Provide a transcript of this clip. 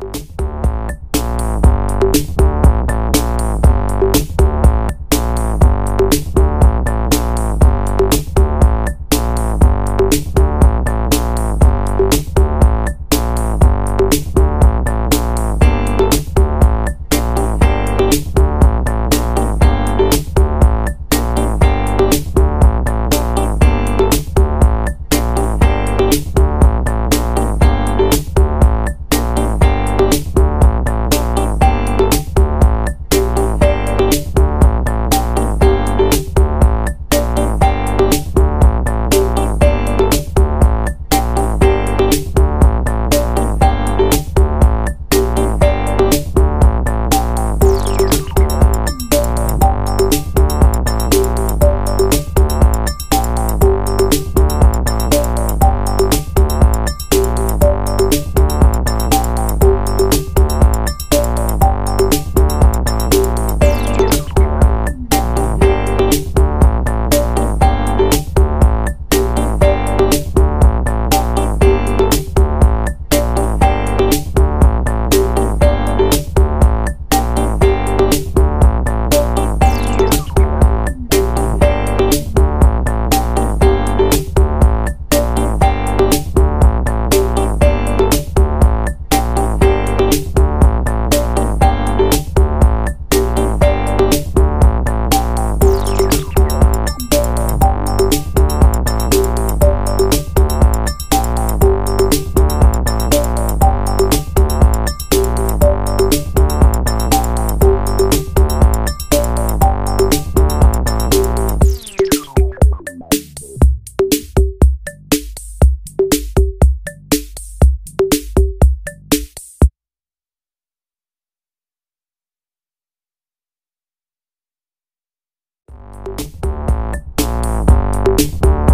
you Bye.